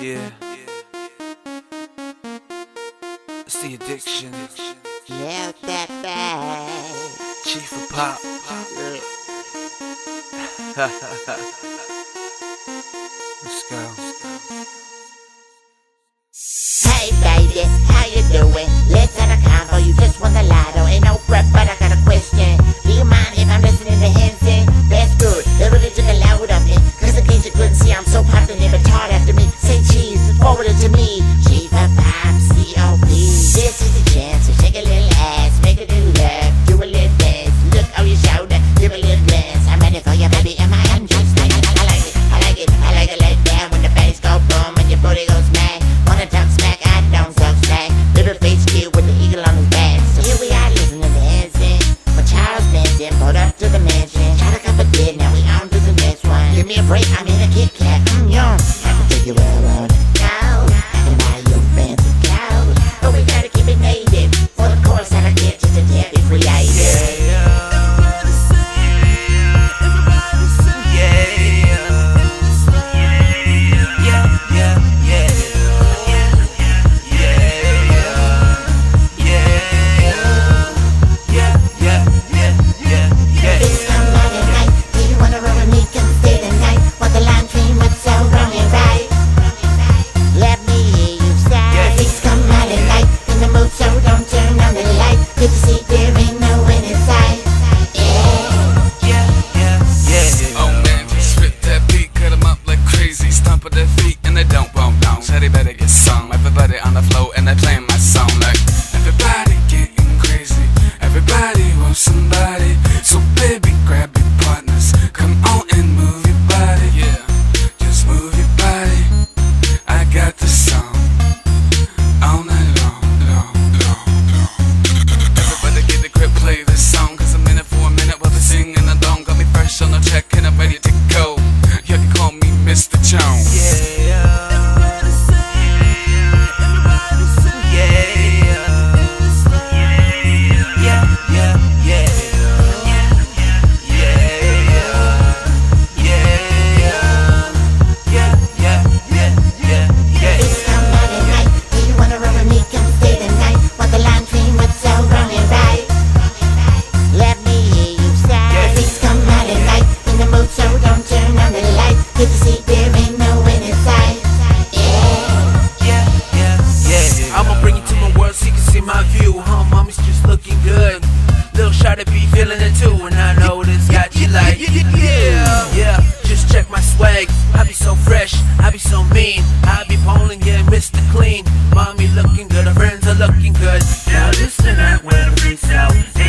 Yeah. It's the addiction. Yeah, that bad. Chief of Pop. Yeah. me afraid. I'm looking good, our friends are looking good. Now listen up when I'm out.